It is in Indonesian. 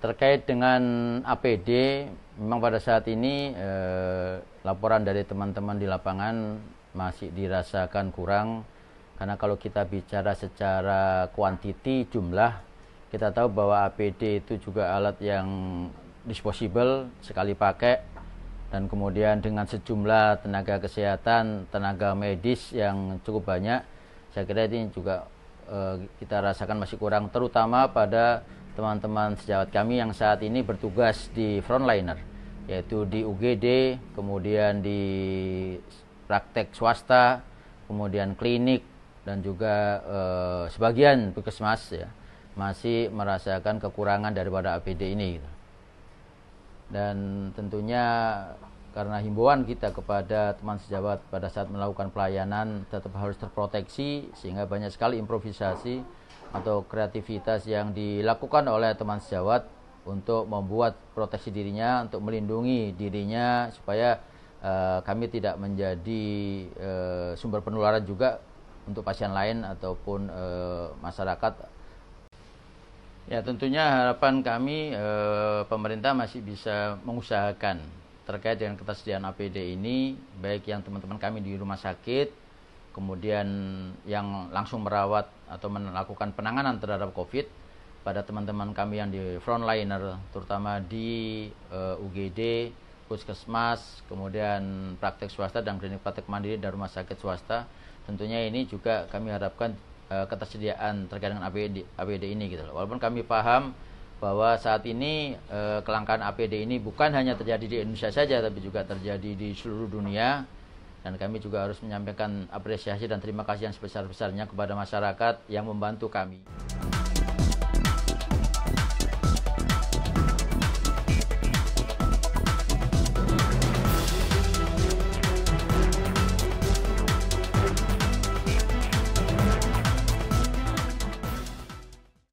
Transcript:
terkait dengan APD, memang pada saat ini eh, laporan dari teman-teman di lapangan masih dirasakan kurang. Karena kalau kita bicara secara kuantiti jumlah, kita tahu bahwa APD itu juga alat yang disposable sekali pakai. Dan kemudian dengan sejumlah tenaga kesehatan, tenaga medis yang cukup banyak, saya kira ini juga eh, kita rasakan masih kurang terutama pada teman-teman sejawat kami yang saat ini bertugas di frontliner yaitu di UGD, kemudian di praktek swasta, kemudian klinik dan juga eh, sebagian puskesmas ya masih merasakan kekurangan daripada APD ini. Gitu. Dan tentunya karena himbauan kita kepada teman sejawat pada saat melakukan pelayanan tetap harus terproteksi sehingga banyak sekali improvisasi atau kreativitas yang dilakukan oleh teman sejawat untuk membuat proteksi dirinya untuk melindungi dirinya supaya uh, kami tidak menjadi uh, sumber penularan juga untuk pasien lain ataupun uh, masyarakat. Ya tentunya harapan kami pemerintah masih bisa mengusahakan terkait dengan ketersediaan APD ini, baik yang teman-teman kami di rumah sakit, kemudian yang langsung merawat atau melakukan penanganan terhadap COVID, pada teman-teman kami yang di frontliner, terutama di uh, eh, UGD, puskesmas, kemudian praktek swasta dan klinik praktek mandiri dan rumah sakit swasta. Tentunya ini juga kami harapkan uh, ketersediaan terkait dengan APD, APD ini gitu. Walaupun kami paham bahwa saat ini eh, kelangkaan APD ini bukan hanya terjadi di Indonesia saja tapi juga terjadi di seluruh dunia dan kami juga harus menyampaikan apresiasi dan terima kasih yang sebesar-besarnya kepada masyarakat yang membantu kami.